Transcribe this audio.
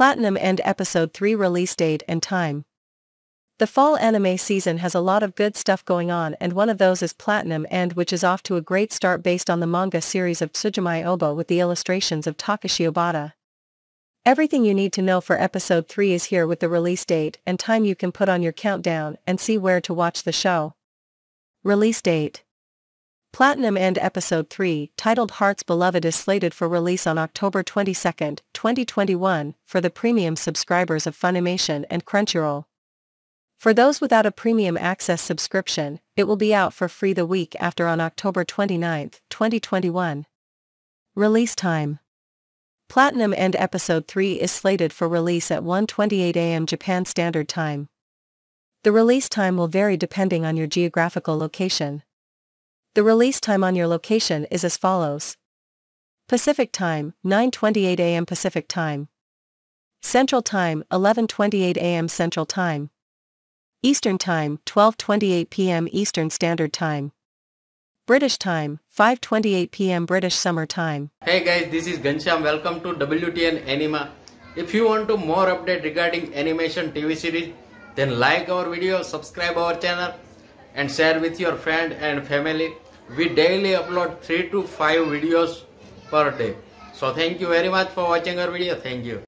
Platinum End Episode 3 Release Date and Time. The fall anime season has a lot of good stuff going on and one of those is Platinum End which is off to a great start based on the manga series of Tsugumi Ohba with the illustrations of Takeshi Obata. Everything you need to know for episode 3 is here with the release date and time you can put on your countdown and see where to watch the show. Release date Platinum End Episode 3, titled Hearts Beloved is slated for release on October 22, 2021, for the premium subscribers of Funimation and Crunchyroll. For those without a premium access subscription, it will be out for free the week after on October 29, 2021. Release time Platinum End Episode 3 is slated for release at 1.28 am Japan Standard Time. The release time will vary depending on your geographical location. The release time on your location is as follows. Pacific Time, 9.28 am Pacific Time. Central Time, 11.28 am Central Time. Eastern Time, 12.28 p.m. Eastern Standard Time. British Time, 5.28 p.m. British Summer Time. Hey guys, this is Gansham. Welcome to WTN Anime. If you want to more update regarding animation TV series, then like our video, subscribe our channel and share with your friend and family. We daily upload 3 to 5 videos per day. So thank you very much for watching our video. Thank you.